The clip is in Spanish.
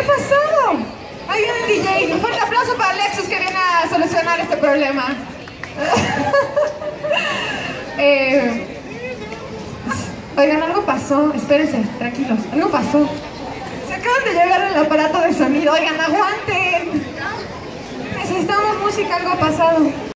¿Qué pasó? Ahí viene el DJ. Un fuerte aplauso para Alexis que viene a solucionar este problema. eh, oigan, algo pasó. Espérense, tranquilos. Algo pasó. Se acaban de llegar el aparato de sonido. Oigan, aguanten. Necesitamos música, algo ha pasado.